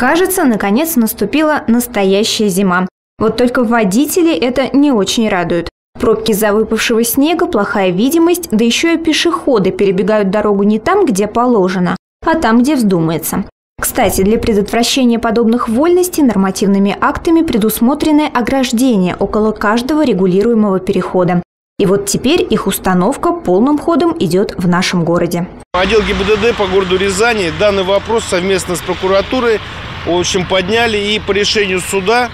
Кажется, наконец наступила настоящая зима. Вот только водителей это не очень радует. Пробки из-за выпавшего снега, плохая видимость, да еще и пешеходы перебегают дорогу не там, где положено, а там, где вздумается. Кстати, для предотвращения подобных вольностей нормативными актами предусмотрены ограждения около каждого регулируемого перехода. И вот теперь их установка полным ходом идет в нашем городе. Отдел ГИБДД по городу Рязани данный вопрос совместно с прокуратурой в общем, подняли и по решению суда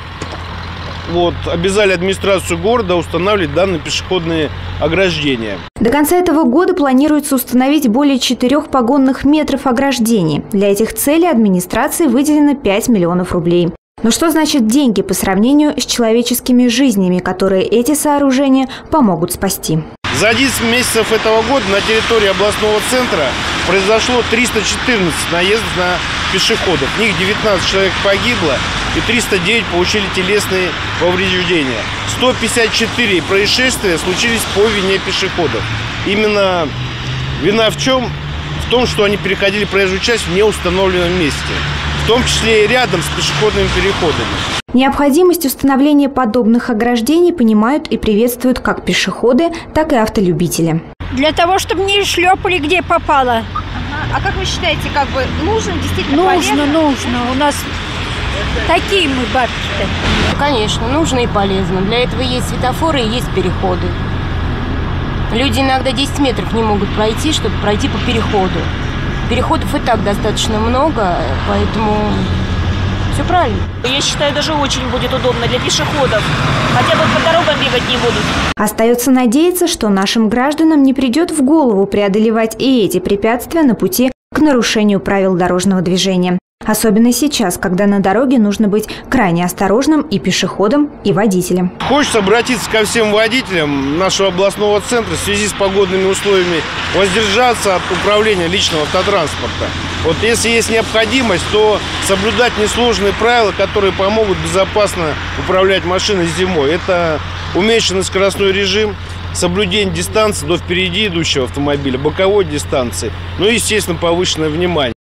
вот, обязали администрацию города устанавливать данные пешеходные ограждения. До конца этого года планируется установить более 4 погонных метров ограждений. Для этих целей администрации выделено 5 миллионов рублей. Но что значит деньги по сравнению с человеческими жизнями, которые эти сооружения помогут спасти? За 11 месяцев этого года на территории областного центра произошло 314 наездов на пешеходов. В них 19 человек погибло и 309 получили телесные повреждения. 154 происшествия случились по вине пешеходов. Именно вина в чем? В том, что они переходили проезжую часть в неустановленном месте в том числе и рядом с пешеходными переходами. Необходимость установления подобных ограждений понимают и приветствуют как пешеходы, так и автолюбители. Для того, чтобы не шлепали, где попало. Ага. А как вы считаете, как бы нужно действительно Нужно, полезно? нужно. У нас такие мы бабки-то. Конечно, нужно и полезно. Для этого есть светофоры и есть переходы. Люди иногда 10 метров не могут пройти, чтобы пройти по переходу. Переходов и так достаточно много, поэтому все правильно. Я считаю, даже очень будет удобно для пешеходов. Хотя бы по дорогам бегать не будут. Остается надеяться, что нашим гражданам не придет в голову преодолевать и эти препятствия на пути к нарушению правил дорожного движения. Особенно сейчас, когда на дороге нужно быть крайне осторожным и пешеходом, и водителем. Хочется обратиться ко всем водителям нашего областного центра в связи с погодными условиями воздержаться от управления личного автотранспорта. Вот если есть необходимость, то соблюдать несложные правила, которые помогут безопасно управлять машиной зимой. Это уменьшенный скоростной режим, соблюдение дистанции до впереди идущего автомобиля, боковой дистанции, ну и, естественно, повышенное внимание.